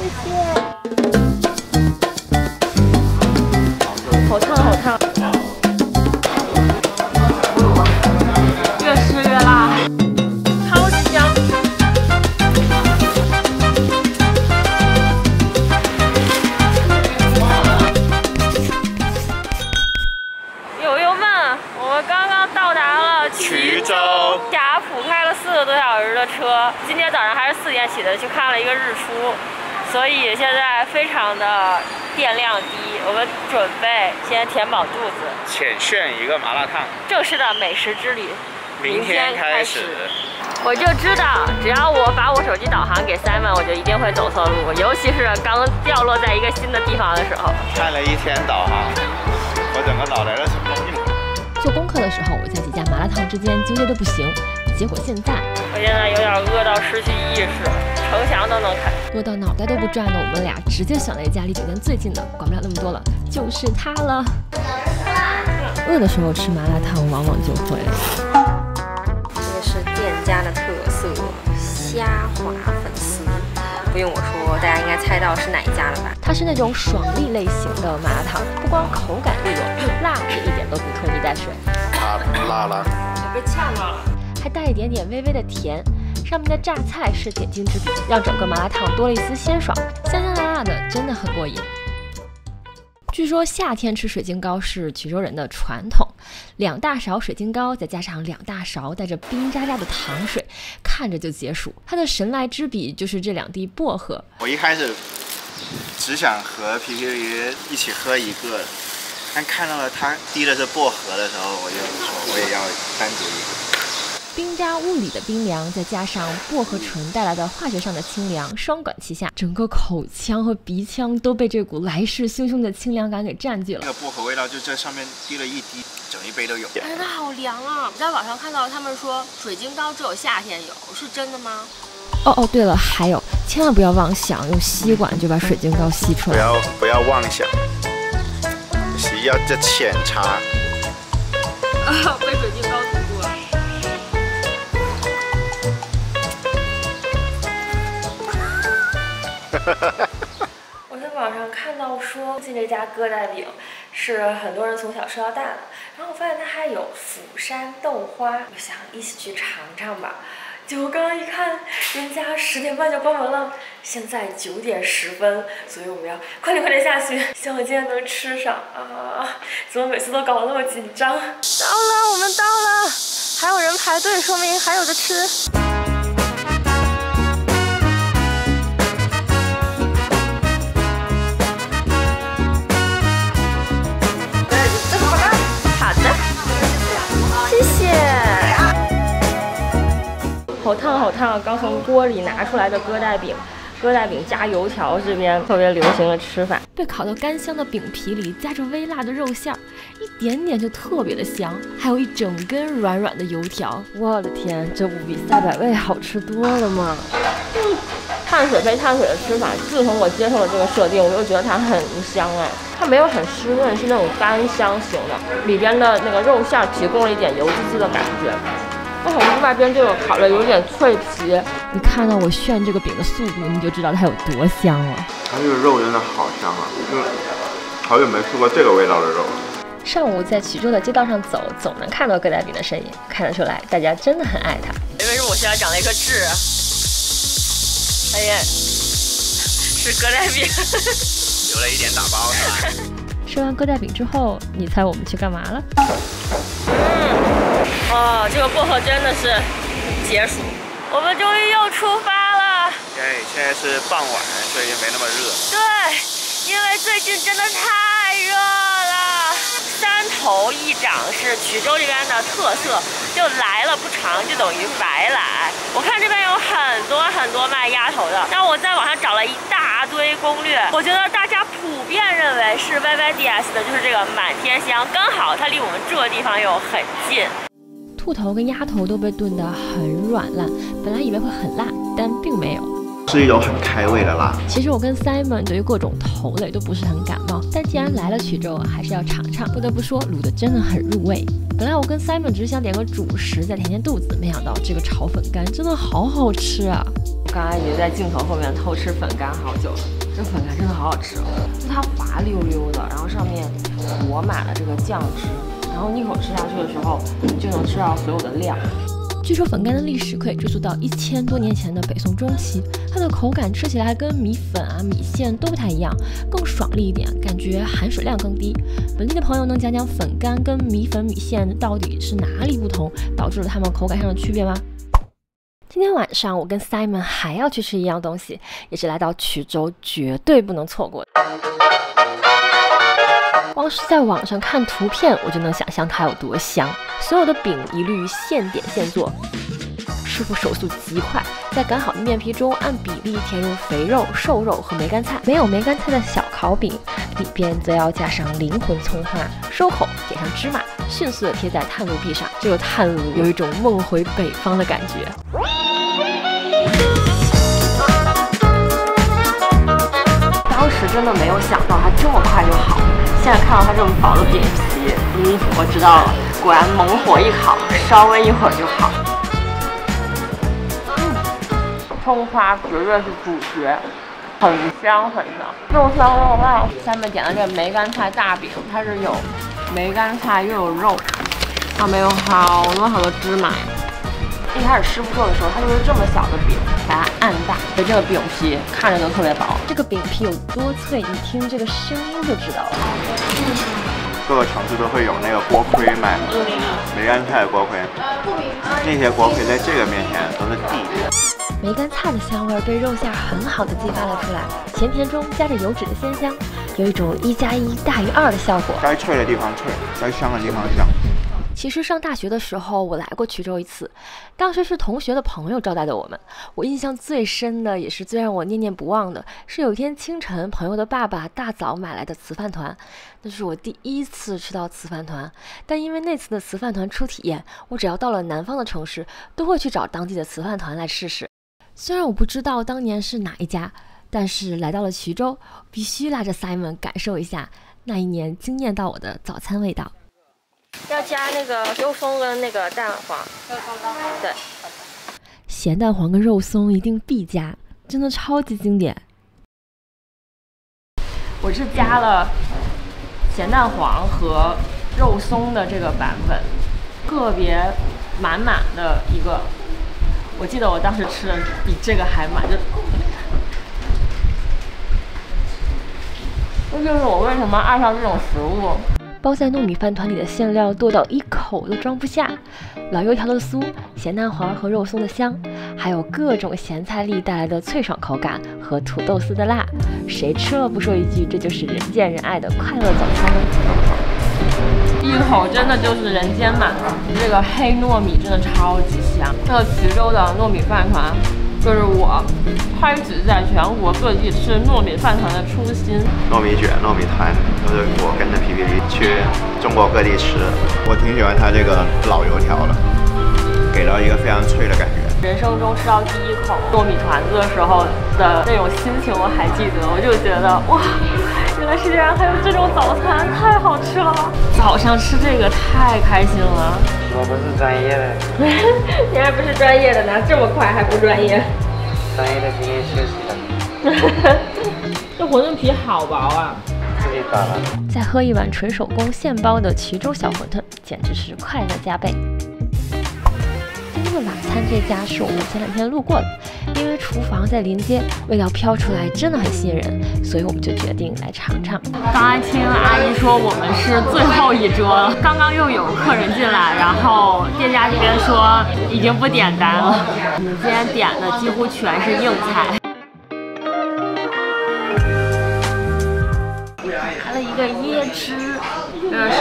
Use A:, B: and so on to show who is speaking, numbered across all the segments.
A: 谢谢好烫好烫，越吃越辣，超级香。友友们，我们刚刚到达了
B: 衢州
A: 霞浦，开了四个多小时的车。今天早上还是四点起的，去看了一个日出，所以现在非常的电量低。我们准备先填饱肚子，
B: 浅炫一个麻辣烫，
A: 正式的美食之旅
B: 明天开始。
A: 我就知道，只要我把我手机导航给 Simon，我就一定会走错路，尤其是刚掉落在一个新的地方的时候。
B: 看了一天导航，我整个脑袋都是懵的。
C: 做功课的时候，我在几家麻辣烫之间纠结的不行，结果现在
A: 我现在有点饿到失去意识，城墙都能看。
C: 多到脑袋都不转的我们俩，直接选了一家离酒店最近的，管不了那么多了，就是它了。饿的时候吃麻辣烫，往往就会。
A: 这个是店家的特色虾滑粉丝，不用我说，大家应该猜到是哪一家了吧？
C: 它是那种爽利类型的麻辣烫，不光口感利落，辣也一点都不拖泥带水，
B: 啊，辣了。
A: 我被呛到了。
C: 还带一点点微微的甜。上面的榨菜是点睛之笔，让整个麻辣烫多了一丝鲜爽，香香辣辣的，真的很过瘾。据说夏天吃水晶糕是衢州人的传统，两大勺水晶糕再加上两大勺带着冰渣渣的糖水，看着就解暑。它的神来之笔就是这两滴薄荷。
B: 我一开始只想和皮皮鱼一起喝一个，但看到了他滴的是薄荷的时候，我就说我也要单独一个。
C: 冰渣物理的冰凉，再加上薄荷醇带来的化学上的清凉，双管齐下，整个口腔和鼻腔都被这股来势汹汹的清凉感给占据了。
B: 那个薄荷味道就在上面滴了一滴，整一杯都有。
A: 哎，那好凉啊！我在网上看到他们说水晶糕只有夏天有，是真的吗？
C: 哦哦，对了，还有，千万不要妄想用吸管就把水晶糕吸出来，
B: 不要不要妄想，是要这浅茶。
A: 啊，被水 我在网上看到说，附近这家疙瘩饼是很多人从小吃到大的，然后我发现它还有釜山豆花，我想一起去尝尝吧。结果刚刚一看，人家十点半就关门了，现在九点十分，所以我们要快点快点下去，希望今天能吃上啊！怎么每次都搞得那么紧张？到了，我们到了，还有人排队，说明还有的吃。好烫好烫！刚从锅里拿出来的疙瘩饼，疙瘩饼加油条，这边特别流行的吃法。
C: 被烤到干香的饼皮里夹着微辣的肉馅儿，一点点就特别的香，还有一整根软软的油条。我的天，这不比赛百味好吃多了吗？
A: 碳水配碳水的吃法，自从我接受了这个设定，我就觉得它很香哎，它没有很湿润，是那种干香型的，里边的那个肉馅提供了一点油滋滋的感觉。不好吃，外边这个烤的有点脆皮。
C: 你看到我炫这个饼的速度，你就知道它有多香了。
B: 它这个肉真的好香啊！就好久没吃过这个味道的肉了。
C: 上午在衢州的街道上走，总能看到疙瘩饼的身影，看得出来大家真的很爱它。
A: 因为什么我现在长了一颗痣？哎呀，是疙瘩饼。
B: 留了一点打包是吧？
C: 吃完疙瘩饼之后，你猜我们去干嘛了？
A: 哇，这个薄荷真的是解暑。我们终于又出发了。
B: 对，现在是傍晚，所以没那么热。
A: 对，因为最近真的太热了。三头一掌是衢州这边的特色，就来了不尝就等于白来。我看这边有很多很多卖鸭头的，但我在网上找了一大堆攻略，我觉得大家普遍认为是 YYDS 的，就是这个满天香，刚好它离我们住的地方又很近。
C: 兔头跟鸭头都被炖得很软烂，本来以为会很辣，但并没有。
B: 是一种很开胃的辣。
C: 其实我跟 Simon 对于各种头类都不是很感冒，但既然来了衢州，还是要尝尝。不得不说，卤的真的很入味。本来我跟 Simon 只是想点个主食再填填肚子，没想到这个炒粉干真的好好吃啊！我刚才已经在镜头后面偷吃粉干好久了，这粉干真的好好吃哦，就它滑溜溜的，然后上面裹满了这个酱汁，然后一口吃下去的时候就能吃到所有的料。据说粉干的历史可以追溯到一千多年前的北宋中期，它的口感吃起来跟米粉啊、米线都不太一样，更爽利一点，感觉含水量更低。本地的朋友能讲讲粉干跟米粉、米线到底是哪里不同，导致了它们口感上的区别吗？今天晚上我跟 Simon 还要去吃一样东西，也是来到衢州绝对不能错过的。光是在网上看图片，我就能想象它有多香。所有的饼一律现点现做，师傅手速极快，在擀好的面皮中按比例填入肥肉、瘦肉和梅干菜。没有梅干菜的小烤饼里边则要加上灵魂葱花，收口点上芝麻，迅速的贴在炭炉壁上。这个炭炉有一种梦回北方的感觉。当时真的没有想到它这么快就好，现在看到它这么薄的饼皮，嗯，我知道了。果然猛火一烤，稍微一会儿就好。嗯，葱花绝对是主角，很香很香，肉香肉辣。下面点的这个梅干菜大饼，它是有梅干菜又有肉，上面有好多好多芝麻。一开始师傅做的时候，它就是这么小的饼，把它按大，所以这个饼皮看着都特别薄。这个饼皮有多脆，你听这个声音就知道了。
B: 各个城市都会有那个锅盔卖嘛，梅干菜的锅盔，那些锅盔在这个面前都是地。
C: 梅干菜的香味被肉馅很好的激发了出来，咸甜中夹着油脂的鲜香，有一种一加一大于二的效果。
B: 该脆的地方脆，该香的地方香。
C: 其实上大学的时候，我来过衢州一次，当时是同学的朋友招待的我们。我印象最深的，也是最让我念念不忘的，是有一天清晨，朋友的爸爸大早买来的糍饭团，那是我第一次吃到糍饭团。但因为那次的糍饭团初体验，我只要到了南方的城市，都会去找当地的糍饭团来试试。虽然我不知道当年是哪一家，但是来到了衢州，必须拉着 Simon 感受一下那一年惊艳到我的早餐味道。要加那个肉松跟那个蛋黄，对，咸蛋黄跟肉松一定必加，真的超级经典。我是加了咸蛋黄和肉松的这个版本，个别满满的一个。我记得我当时吃的比这个还满，就这就是我为什么爱上这种食物。包在糯米饭团里的馅料多到一口都装不下，老油条的酥，咸蛋黄和肉松的香，还有各种咸菜粒带来的脆爽口感和土豆丝的辣，谁吃了不说一句这就是人见人爱的快乐早餐呢？一口真的就是人间满足，这个黑糯米真的超级香，这个衢州的糯米饭团。就是我开始在全国各地吃糯米饭团的初心。
B: 糯米卷、糯米团都是我跟着皮皮梨去中国各地吃。我挺喜欢它这个老油条的，给到一个非常脆的感觉。
C: 人生中吃到第一口糯米团子的时候的那种心情我还记得，我就觉得哇，原来世界上还有这种早餐，太好吃了！早上吃这个太开心了。
D: 我不是专业的，
C: 你还不是专业的呢，这么快还不专业？
D: 专业的今天休息了。
C: 这馄饨皮好薄啊！
D: 自己打了。
C: 再喝一碗纯手工现包的衢州小馄饨，简直是快乐加倍。晚餐这家是我们前两天路过的，因为厨房在临街，味道飘出来真的很吸引人，所以我们就决定来尝尝。刚才听阿姨说我们是最后一桌了，刚刚又有客人进来，然后店家这边说已经不点单了。我们今天点的几乎全是硬菜，来了一个椰汁。这个是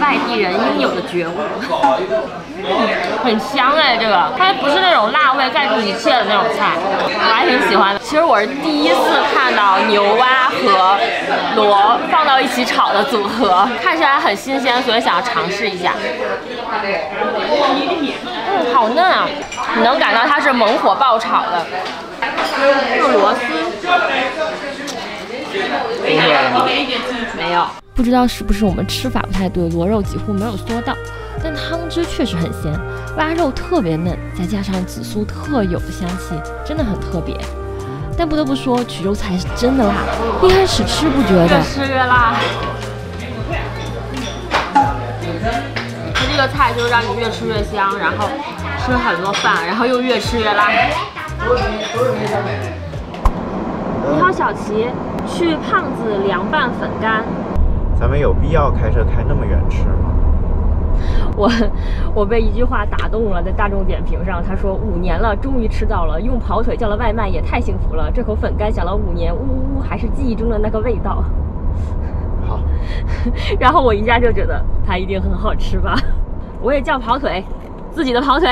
C: 外地人应有的觉悟，很香哎，这个它不是那种辣味盖住一切的那种菜，我还挺喜欢的。其实我是第一次看到牛蛙和螺放到一起炒的组合，看起来很新鲜，所以想要尝试一下。嗯，好嫩啊！你能感到它是猛火爆炒的，这个螺丝没有。不知道是不是我们吃法不太对，螺肉几乎没有嗦到。但汤汁确实很鲜，蛙肉特别嫩，再加上紫苏特有的香气，真的很特别。但不得不说，衢州菜是真的辣，一开始吃不觉得，
A: 越吃越辣。它这个菜就是让你越吃越香，然后吃很多饭，然后又越吃越辣。你好，小齐，去胖子凉拌粉干。
B: 咱们有必要开车开那么远吃吗？
A: 我我被一句话打动了，在大众点评上，他说五年了，终于吃到了，用跑腿叫了外卖也太幸福了，这口粉干想了五年，呜呜呜，还是记忆中的那个味道。
B: 好，
A: 然后我一下就觉得它一定很好吃吧，我也叫跑腿，自己的跑腿。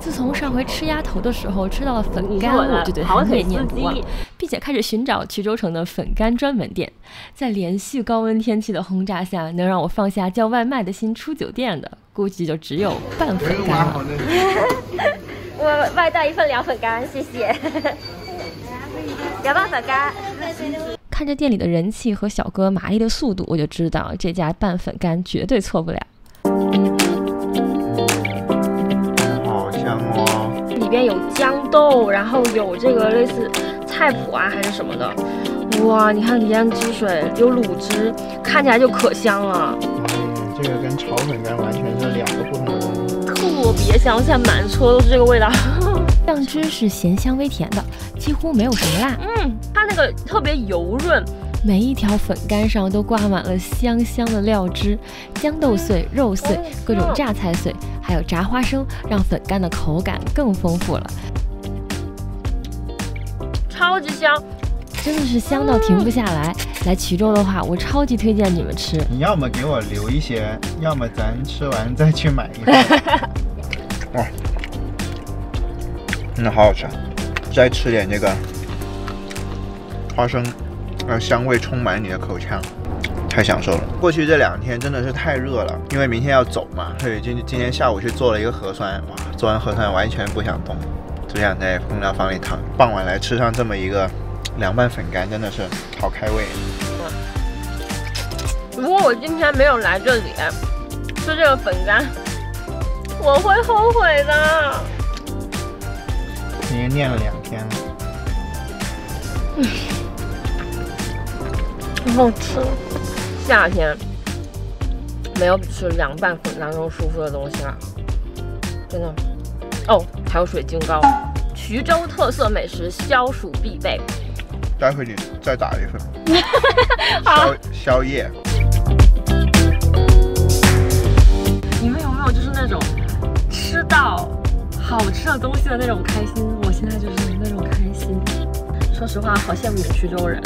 C: 自从上回吃鸭头的时候吃到了粉干，
A: 我
C: 就对它念念不忘，并且开始寻找衢州城的粉干专门店。在连续高温天气的轰炸下，能让我放下叫外卖的心出酒店的，估计就只有拌粉干了。
A: 我外带一份凉粉干，谢谢。凉拌粉干。
C: 看着店里的人气和小哥麻利的速度，我就知道这家拌粉干绝对错不了。
A: 边有豇豆，然后有这个类似菜谱啊还是什么的。哇，你看里边汁水，有卤汁，看起来就可香了，
B: 嗯，这个跟炒粉干完全是两个不同的东西。
A: 特别香，现在满车都是这个味道。
C: 酱汁是咸香微甜的，几乎没有什么辣。
A: 嗯，它那个特别油润，
C: 每一条粉干上都挂满了香香的料汁，豇豆碎、肉碎、各种榨菜碎，还有炸花生，让粉干的口感更丰富了。
A: 超级香。
C: 真的是香到停不下来。来衢州的话，我超级推荐你们吃。
B: 你要么给我留一些，要么咱吃完再去买一份。哇，真的好好吃啊！再吃点这个花生，让香味充满你的口腔，太享受了。过去这两天真的是太热了，因为明天要走嘛，所以今今天下午去做了一个核酸，哇，做完核酸完全不想动，只想在空调房里躺。傍晚来吃上这么一个凉拌粉干，真的是好开胃。
A: 如果我今天没有来这里吃这个粉干，我会后悔的。
B: 已经念了两天了。
A: 很好吃。夏天没有比吃凉拌粉那更舒服的东西了，真的。哦，还有水晶糕，衢州特色美食，消暑必备。
B: 待会你再打一份 宵宵夜。
A: 你们有没有就是那种吃到好吃的东西的那种开心？我现在就是那种开心。说实话，好羡慕你们衢州人，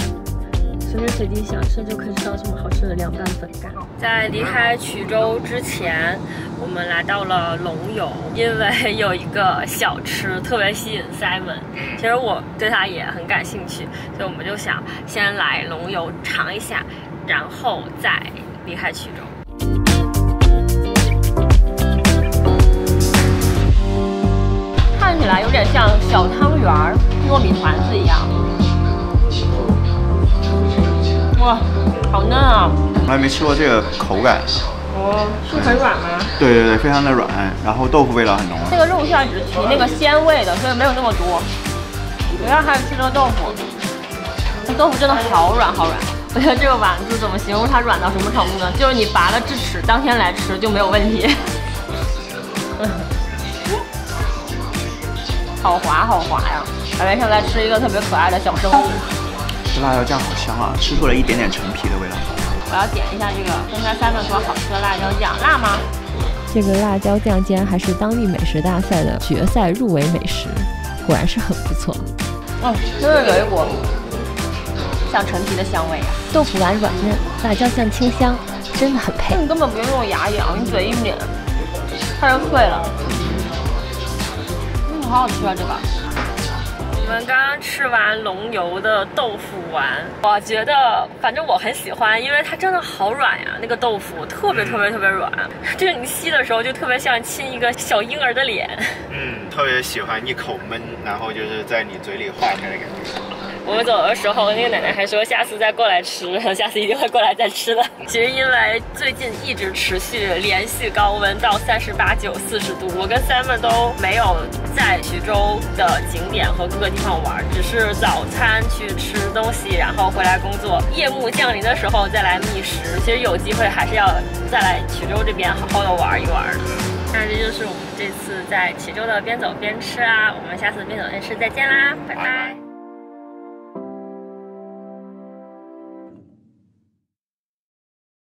A: 随时随地想吃就可以吃到这么好吃的凉拌粉干。在离开衢州之前，我们来到了龙游，因为有一个小吃特别吸引 Simon，其实我对它也很感兴趣，所以我们就想先来龙游尝一下，然后再离开衢州。看起来有点像小汤圆儿、糯米团子一样。哇，好嫩啊！
B: 我还没吃过这个口感，
A: 哦，是很软吗？
B: 对对对，非常的软，然后豆腐味道很浓。
A: 这个肉馅只是提那个鲜味的，所以没有那么多。主要还是吃这个豆腐，这豆腐真的好软好软。我觉得这个丸子怎么形容它软到什么程度呢？就是你拔了智齿，当天来吃就没有问题。好滑好滑呀，感觉像在吃一个特别可爱的小生物。
B: 这辣椒酱好香啊，吃出了一点点陈皮的味道。
A: 我要点一下这个刚才 Simon 说好吃的辣椒酱，辣吗？
C: 这个辣椒酱竟然还是当地美食大赛的决赛入围美食，果然是很不错。
A: 嗯，真的有一股像陈皮的香味呀、
C: 豆腐丸软嫩，辣椒酱清香，真的很配。
A: 你根本不用用牙咬，你嘴一抿，它就碎了。嗯，好好吃啊这个。们刚刚吃完龙游的豆腐丸，我觉得反正我很喜欢，因为它真的好软呀，那个豆腐特别特别特别软，就是你吸的时候就特别像亲一个小婴儿的脸。
B: 嗯，特别喜欢一口闷，然后就是在你嘴里化开的感觉。
A: 我们走的时候，那个奶奶还说下次再过来吃，下次一定会过来再吃的。其实因为最近一直持续连续高温到三十八九、四十度，我跟 Simon 都没有在徐州的景点和各个地方玩，只是早餐去吃东西，然后回来工作。夜幕降临的时候再来觅食。其实有机会还是要再来徐州这边好好的玩一玩的。那这就是我们这次在衢州的边走边吃啊，我们下次边走边吃再见啦，拜拜